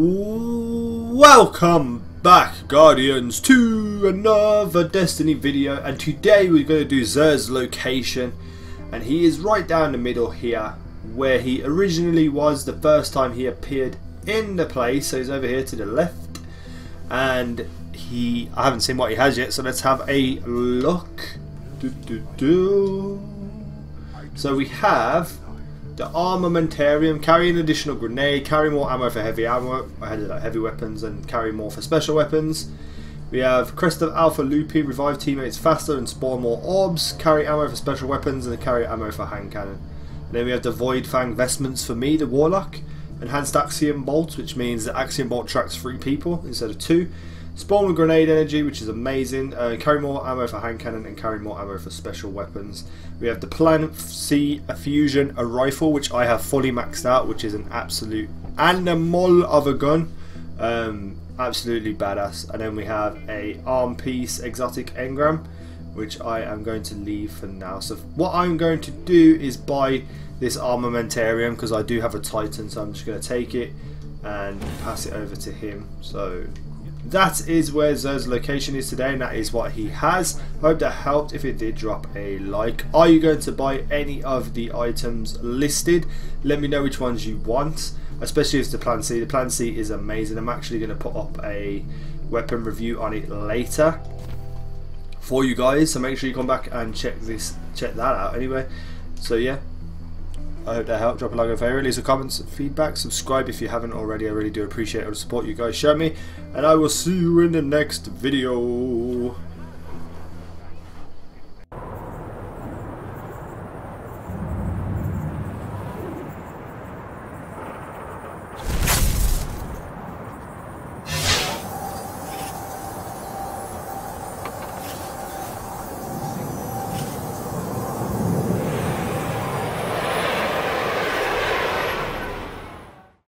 Welcome back Guardians to another Destiny video and today we're going to do Xur's location and he is right down the middle here where he originally was the first time he appeared in the place so he's over here to the left and he I haven't seen what he has yet so let's have a look. So we have the armamentarium, carry an additional grenade, carry more ammo for heavy ammo, heavy weapons, and carry more for special weapons. We have Crest of Alpha Lupi, revive teammates faster and spawn more orbs, carry ammo for special weapons, and carry ammo for hand cannon. And then we have the Void Fang vestments for me, the Warlock, enhanced Axion Bolt, which means that Axion Bolt tracks three people instead of two. Spawn with grenade energy, which is amazing. Uh, carry more ammo for hand cannon and carry more ammo for special weapons. We have the Plan C Fusion, a rifle, which I have fully maxed out, which is an absolute animal of a gun. Um, absolutely badass. And then we have a arm piece exotic engram, which I am going to leave for now. So what I'm going to do is buy this armamentarium because I do have a Titan, so I'm just going to take it and pass it over to him. So that is where Xur's location is today and that is what he has. Hope that helped. If it did, drop a like. Are you going to buy any of the items listed? Let me know which ones you want, especially if it's the Plan C. The Plan C is amazing. I'm actually going to put up a weapon review on it later for you guys. So make sure you come back and check this, check that out anyway. So yeah, I hope that helped. Drop a like and favourite, leave some comments, feedback, subscribe if you haven't already. I really do appreciate all the support you guys show me. And I will see you in the next video.